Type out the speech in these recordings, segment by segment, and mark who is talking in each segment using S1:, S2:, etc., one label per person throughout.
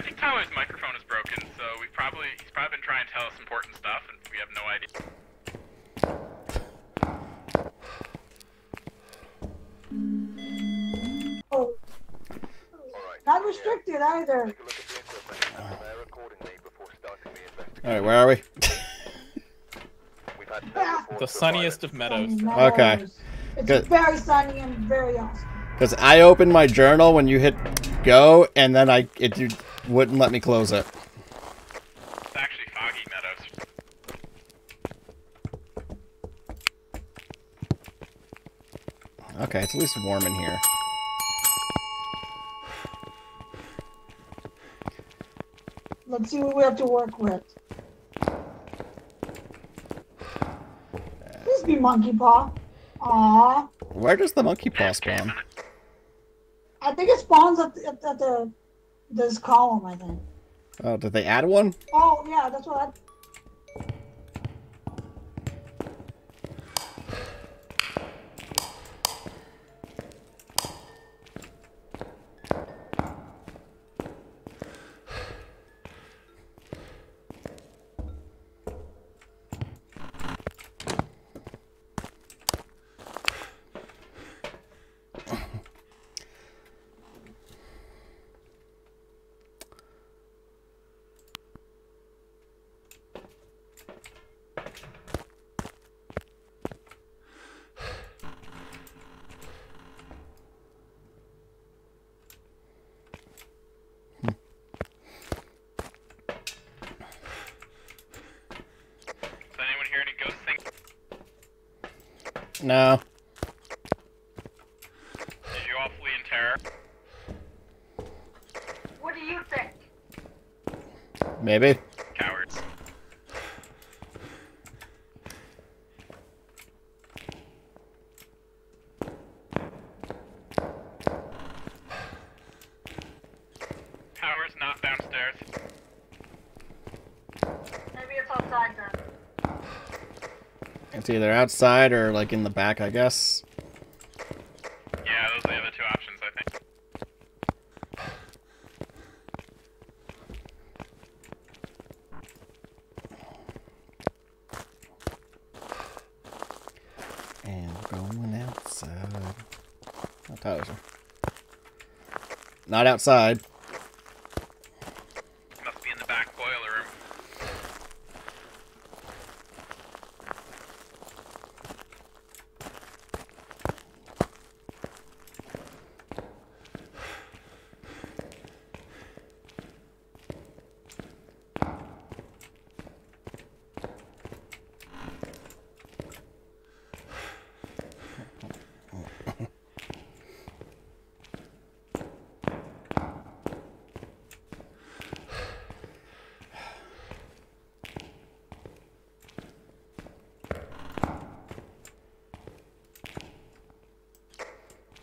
S1: I think Tyler's microphone is broken, so we probably he's probably been trying to tell us important stuff, and we have no idea.
S2: Oh, not restricted either.
S3: All right, where are we?
S4: The sunniest of meadows.
S3: Okay.
S2: It's very sunny and very awesome.
S3: Because I opened my journal when you hit go, and then I it you wouldn't let me close it.
S1: It's actually foggy meadows.
S3: Okay, it's at least warm in here.
S2: Let's see what we have to work with. Please be monkey paw. Aww.
S3: Where does the monkey paw spawn?
S2: I think it spawns at, the- at, at the this column. I think.
S3: Oh, did they add one?
S2: Oh yeah, that's what. I,
S1: Does anyone hear any ghost things?
S3: No.
S1: Did you all flee in terror?
S2: what do you think?
S3: Maybe.
S1: Cowards. Power's not downstairs.
S2: Maybe it's outside then.
S3: It's either outside or like in the back, I guess.
S1: Yeah, those are the other two options, I think.
S3: And going outside. Oh, Tyler's here. Not outside.
S1: Must be in the back boiler room.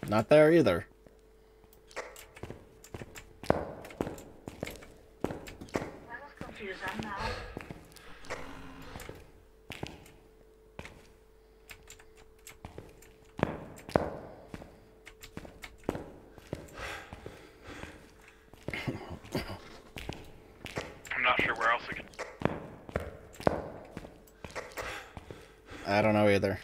S3: Not there either.
S2: That is.
S1: I'm not sure where else we can.
S3: I don't know either.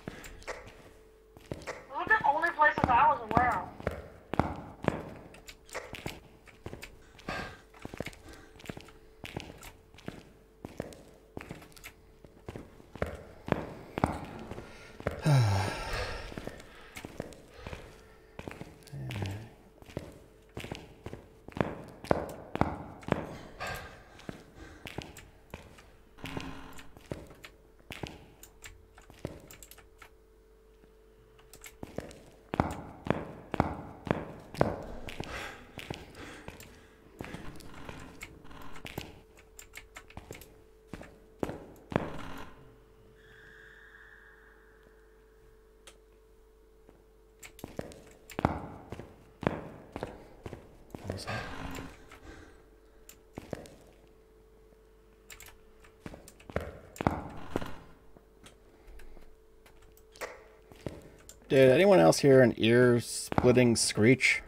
S3: Did anyone else hear an ear-splitting screech?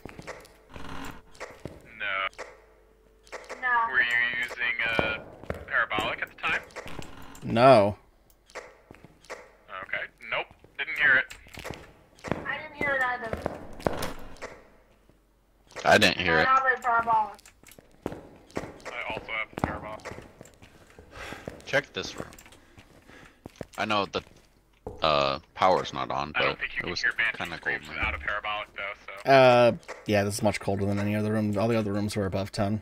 S1: No.
S2: No. Were you using a parabolic at the time?
S3: No.
S1: Okay. Nope. Didn't hear it.
S2: I didn't hear it either.
S5: I didn't hear
S2: I it.
S1: I also have a parabolic.
S5: Check this room. I know the uh power's not on,
S1: I
S5: but
S1: don't think you
S5: it
S1: can
S5: was kind of cold.
S1: screams
S5: man.
S1: without a parabolic though. So
S3: Uh, yeah, this is much colder than any other room. All the other rooms were above 10.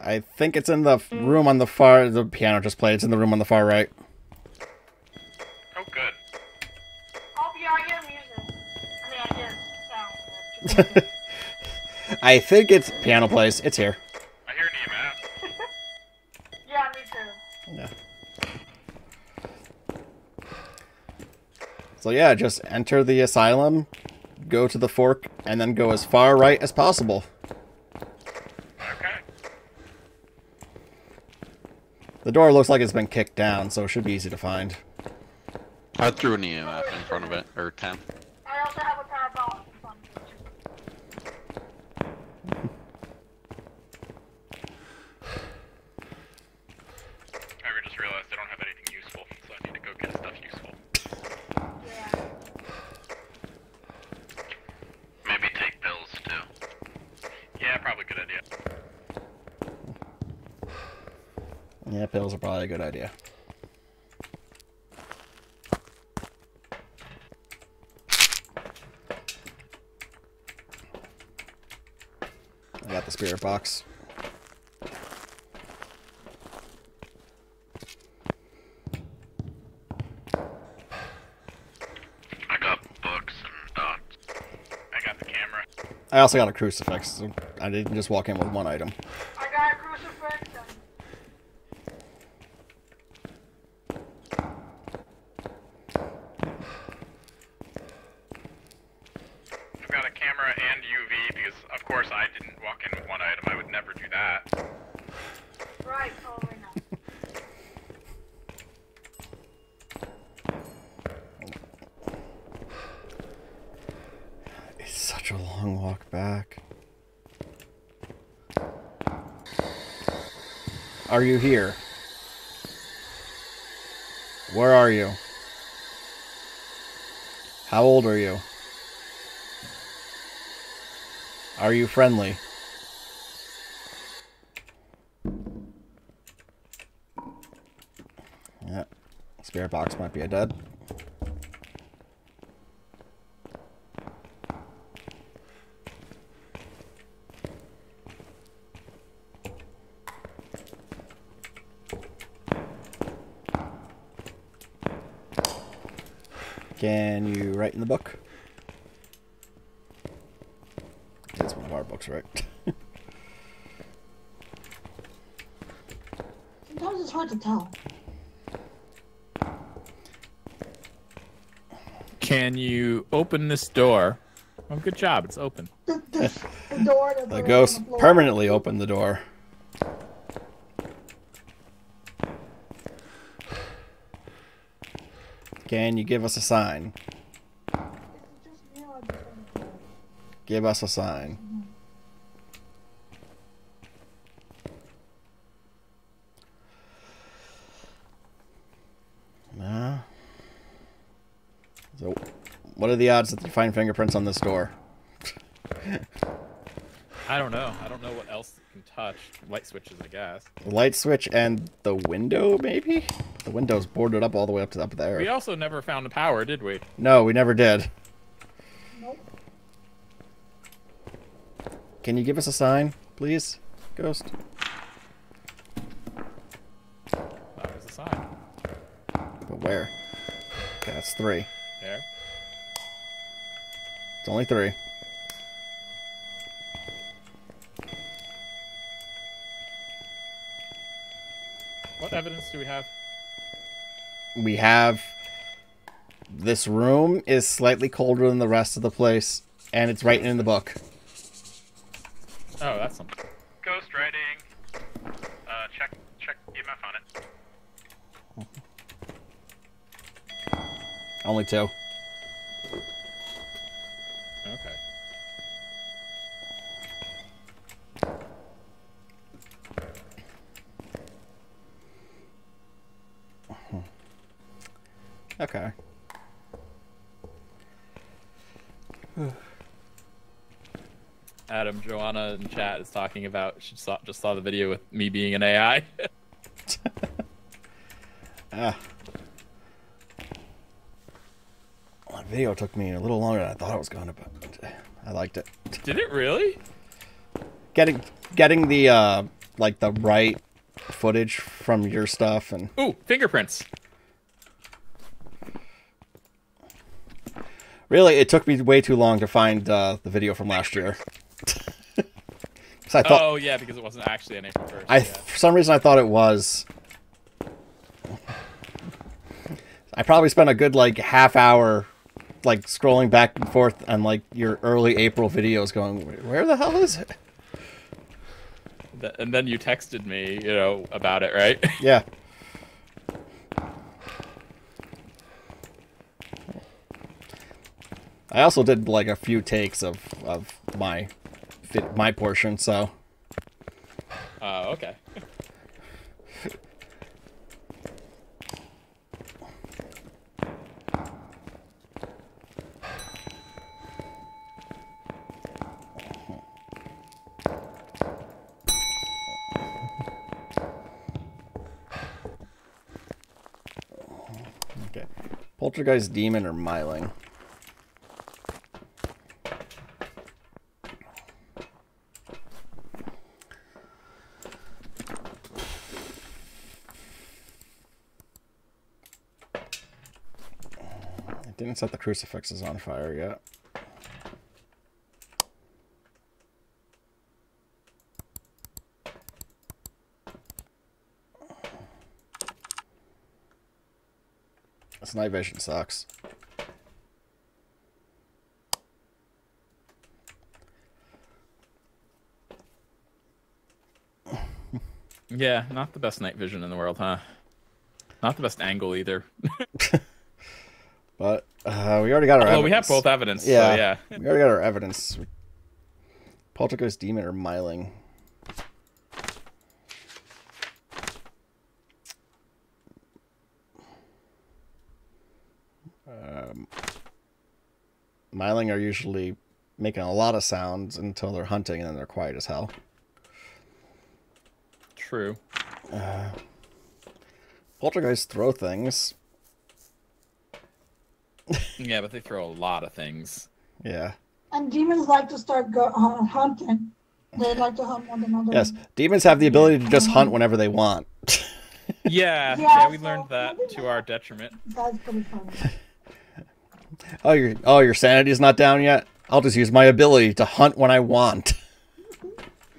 S3: I think it's in the room on the far... The piano just played. It's in the room on the far right.
S1: oh good.
S2: Oh, yeah, I hear music. I mean, I hear sound.
S3: I think it's piano plays. It's here.
S1: I hear an EMF.
S2: yeah, me too.
S3: Yeah. So yeah, just enter the asylum, go to the fork, and then go as far right as possible.
S1: Okay.
S3: The door looks like it's been kicked down, so it should be easy to find.
S5: I threw an EMF in front of it, or 10.
S2: I also have a parabolic in front of me, too.
S1: I just realized I don't have anything useful, so I need to go get stuff useful.
S2: Yeah.
S5: Maybe take pills too.
S1: Yeah, probably a good idea.
S3: Yeah, probably a good idea. I got the spirit box.
S5: I got books and dots.
S1: I got the camera.
S3: I also got a crucifix. So I didn't just walk in with one item.
S2: I got a crucifix and
S1: I've got a camera and UV because, of course, I didn't walk in with one item. I would never do that.
S2: right, totally not.
S3: It's such a long walk back. Are you here? Where are you? How old are you? Are you friendly? Yeah. Spirit box might be a dead. Can you write in the book? It's one of our books, right?
S2: Sometimes it's hard to tell.
S4: Can you open this door? Oh, good job. It's open.
S2: The, the, the door that's
S3: the ghost
S2: the floor.
S3: permanently opened the door. Can you give us a sign?
S2: It's just me or just on the floor?
S3: Give us a sign. No. So, what are the odds that you find fingerprints on this door?
S4: I don't know. I don't know what else you can touch. Light switches, I guess.
S3: Light switch and the window, maybe? The window's boarded up all the way up to up there.
S4: We also never found the power, did we?
S3: No, we never did.
S2: Nope.
S3: Can you give us a sign, please, ghost?
S4: Oh, that was the sign.
S3: But where? Okay, that's three.
S4: There.
S3: It's only three.
S4: What evidence do we have?
S3: We have this room is slightly colder than the rest of the place and it's written in the book
S4: Oh, that's something.
S1: Ghost writing. Uh, check check EMF on it.
S3: only two
S4: Okay.
S3: Okay.
S1: Joanna in chat is talking about. She saw, just saw the video with me being an AI.
S3: Ah. That video took me a little longer than I thought it was going to, but I liked it.
S1: Did it really?
S3: Getting getting the uh like the right footage from your stuff and
S1: Ooh, fingerprints.
S3: really it took me way too long to find uh, the video from last year. 'Cause I thought
S1: oh yeah, because it wasn't actually on April first.
S3: I
S1: yeah.
S3: for some reason I thought it was. I probably spent a good like half hour, like scrolling back and forth on like your early April videos, going, "Where the hell is it?"
S1: And then you texted me, you know, about it, right?
S3: Yeah. I also did like a few takes of of my fit my portion, so
S1: Oh, okay.
S3: okay. Poltergeist, demon, or myling. Didn't set the crucifixes on fire yet. This night vision sucks.
S1: Yeah, not the best night vision in the world, huh? Not the best angle either.
S3: Uh, we already got our
S1: Although we have both evidence.
S3: Yeah.
S1: So yeah.
S3: We already got our evidence. Poltergeist, demon, or myling. Um, myling are usually making a lot of sounds until they're hunting, and then they're quiet as hell.
S1: True.
S3: Poltergeist throw things.
S1: Yeah, but they throw a lot of things.
S3: Yeah.
S2: And demons like to start go, uh, hunting. They like to hunt one another.
S3: Yes. Demons have the ability to just hunt whenever they want.
S1: Yeah,
S2: Yeah,
S1: yeah, we
S2: so
S1: learned that to our detriment.
S2: That's pretty funny.
S3: Oh, your oh your sanity's not down yet. I'll just use my ability to hunt when I want.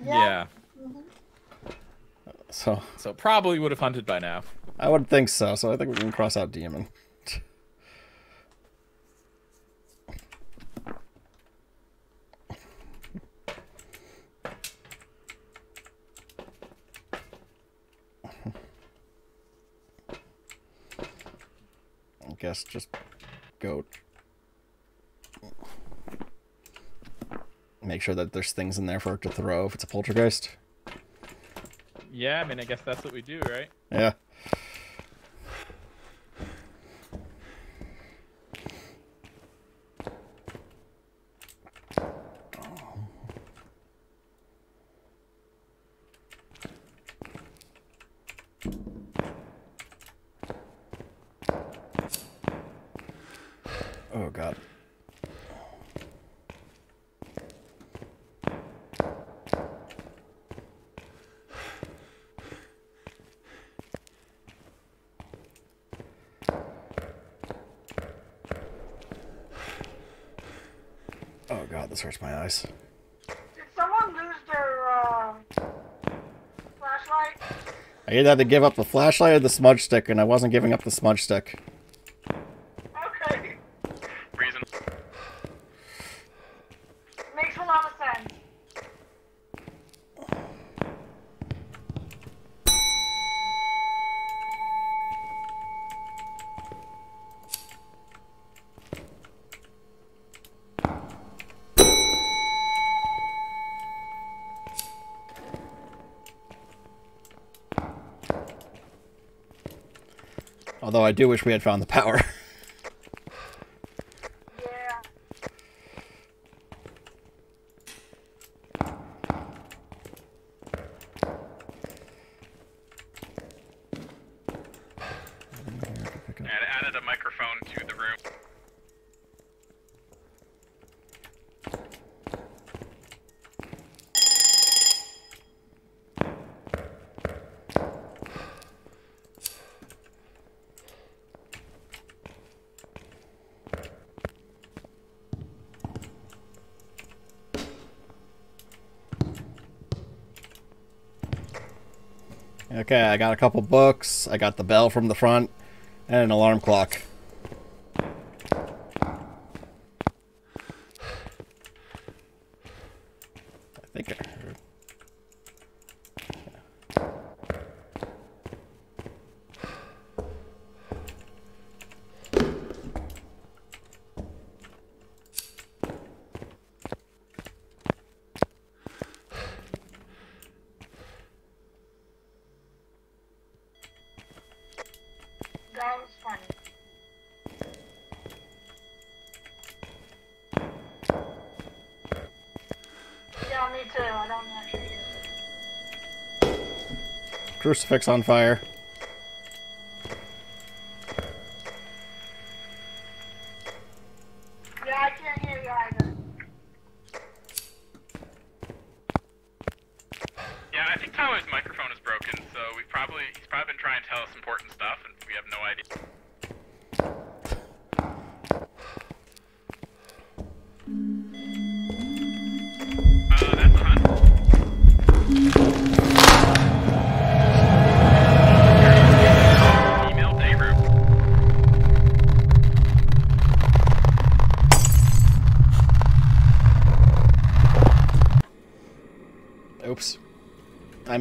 S1: Yeah.
S3: So
S1: So probably would have hunted by now.
S3: I would think so. So I think we can cross out demon. Guess just goat. Make sure that there's things in there for it to throw if it's a poltergeist.
S1: Yeah, I mean, I guess that's what we do, right?
S3: Yeah. Oh god. Oh god, this hurts my eyes.
S2: Did someone lose their uh, flashlight?
S3: I either had to give up the flashlight or the smudge stick, and I wasn't giving up the smudge stick. Although I do wish we had found the power. added a microphone to the room. Okay, I got a couple books. I got the bell from the front, and an alarm clock. I think I heard.
S2: That was funny. Yeah, me too. I don't actually use it.
S3: Crucifix on fire.
S2: Yeah, I can't hear you either.
S1: Yeah, I think Tyler's microphone is broken, so we probably he's probably been trying to tell us important stuff, and we have no idea.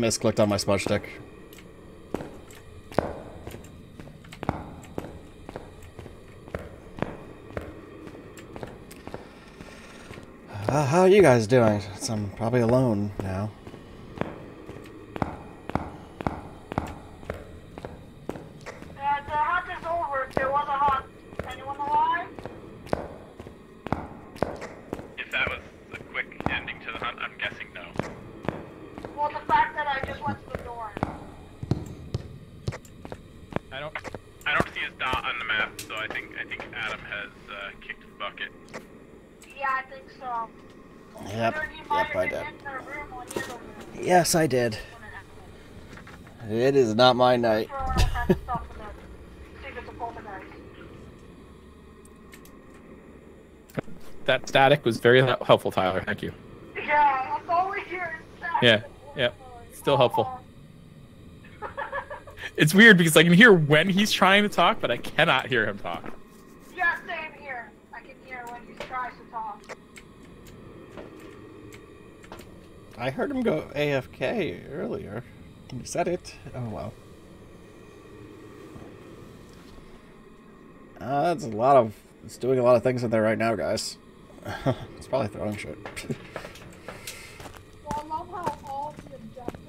S3: Misclicked on my smudge stick. Uh, how are you guys doing? Since I'm probably alone now.
S2: Uh, the hunt is over. There was a hunt. Anyone alive?
S1: If that was a quick ending to the hunt, I'm guessing no.
S2: Well, the fact that I just went to the door.
S4: I don't.
S1: I don't see his dot on the map, so I think I think Adam has uh, kicked the bucket.
S2: Yeah, I think so.
S3: Yep,
S2: Either he might
S3: yep, I
S2: have
S3: did.
S2: been in the room or the other room.
S3: Yes, I did.
S2: When it happened.
S3: It is not my night.
S2: Throw all kinds of stuff in there. See if it's a poltergeist.
S4: That static was very helpful, Tyler. Thank you.
S2: Yeah, that's all we hear is that.
S4: Yeah, yeah. Still helpful. It's weird because I can hear when he's trying to talk, but I cannot hear him talk.
S2: yeah, same here. I can hear when he tries to talk.
S3: I heard him go AFK earlier. He said it. Oh well. Uh, that's a lot of. It's doing a lot of things in there right now, guys. it's probably throwing shit.
S2: Well, I love how all the objectives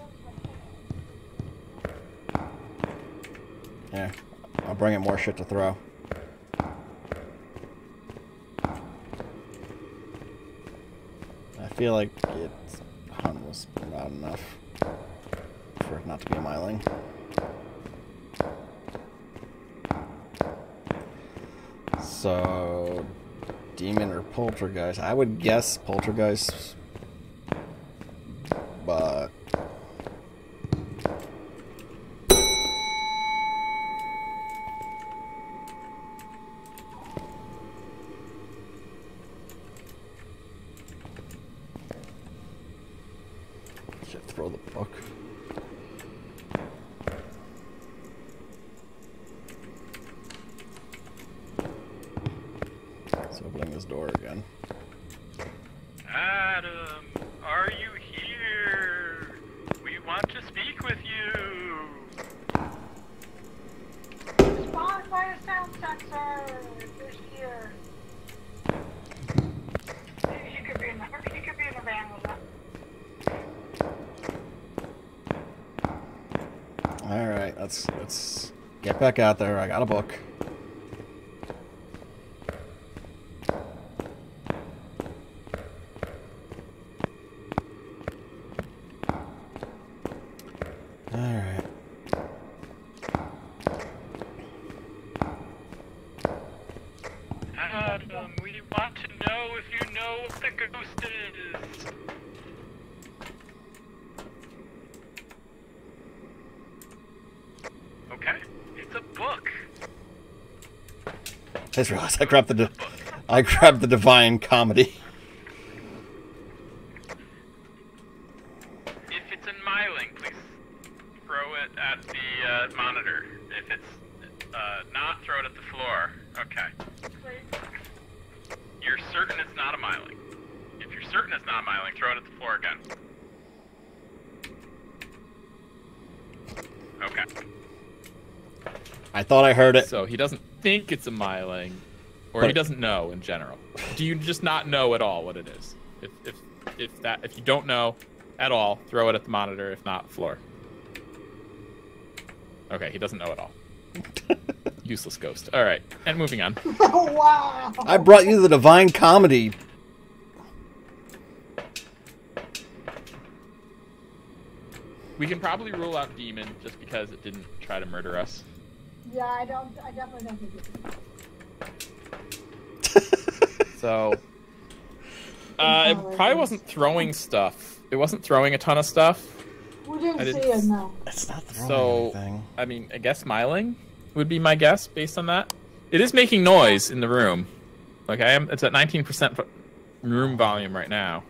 S2: are
S3: yeah, I'll bring in more shit to throw. I feel like its was loud enough for it not to be a myling. So, demon or poltergeist? I would guess poltergeist, but should throw the book. It's opening this door again.
S1: Adam, are you here? We want to speak with you.
S2: Respond by a sound sensor. You're here. He could be in the, he could be in the van with us.
S3: All right, let's let's get back out there. I got a book. All right.
S1: Adam, we want to know if you know what the ghost is. Okay, it's a book.
S3: I grabbed the I grabbed the divine comedy.
S1: If it's in Myling, please
S4: throw it at the uh, monitor. If it's uh, not, throw it at the floor. Okay. You're certain it's not a myling. If you're certain it's not a myling, throw it at the floor again. Okay.
S3: I thought I heard it.
S1: So he doesn't think it's a myling, or he doesn't know in general. Do you just not know at all what it is? If if if that if you don't know at all, throw it at the monitor. If not, floor. Okay, he doesn't know at all. Useless ghost. All right, and moving on.
S2: Oh, wow.
S3: I brought you the Divine Comedy.
S1: We can probably rule out demon just because it didn't try to murder us.
S2: Yeah, I don't. I definitely don't think it's.
S1: So, uh, it probably wasn't throwing stuff. It wasn't throwing a ton of stuff.
S2: We didn't
S1: I
S2: see
S1: didn't
S2: it. No.
S3: It's not throwing
S1: So,
S3: anything.
S1: I mean, I guess myling would be my guess based on that. It is making noise in the room. Like I am, it's at 19% room volume right now,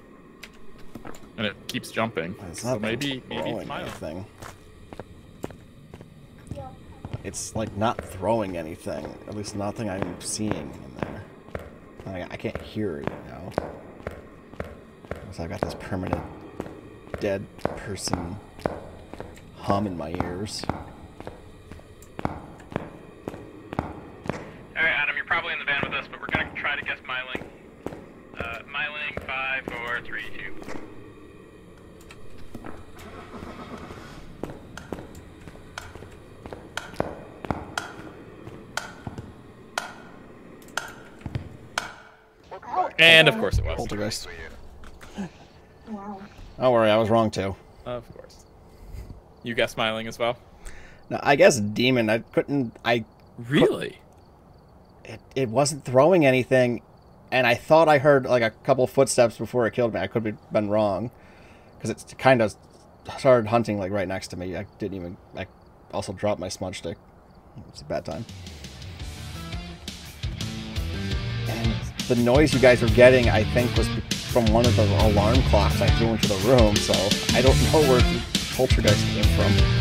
S1: and it keeps jumping.
S3: It's
S1: So maybe maybe it's
S3: throwing
S1: smiling.
S3: anything. It's like not throwing anything. At least nothing I'm seeing in there. I, I can't hear it now. So I've got this permanent dead person hum in my ears.
S4: Alright, Adam, you're probably in the van with us, but we're gonna try to guess Myling. Uh, Myling, five, four, three, two.
S2: Oh,
S1: And of course it was.
S3: Poltergeist.
S2: Wow.
S3: Don't worry, I was wrong too.
S1: Of course. You guess myling as well.
S3: No, I guess demon. I couldn't. I
S1: Really?
S3: it, it wasn't throwing anything, and I thought I heard like a couple footsteps before it killed me. I could have been wrong, because it kind of started hunting like right next to me. I didn't even. I also dropped my smudge stick. It's a bad time. And the noise you guys were getting, I think, was from one of the alarm clocks I threw into the room. So I don't know where the poltergeist came from.